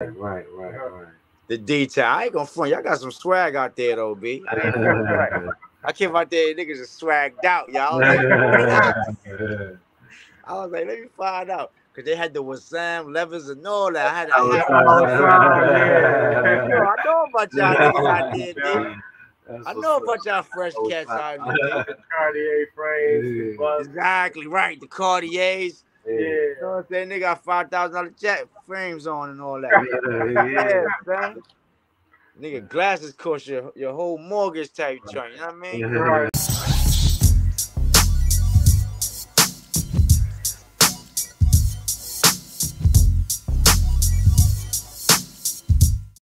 Right, right, right. The detail. I ain't gonna front. Y'all got some swag out there though, B. I came out there, niggas is swagged out, y'all. I was like, I was like, let me find out. Cause they had the Wassam levers and all that. I had, I, oh, had, oh, Yo, I know about y'all niggas out there, nigga. I know about y'all fresh cats out there. Cartier frames, the. Exactly right. The Cartiers. Yeah. Know what I'm saying? They got five thousand dollar jet frames on and all that. yeah, man. Nigga, glasses cost your, your whole mortgage type joint. You know what I mean?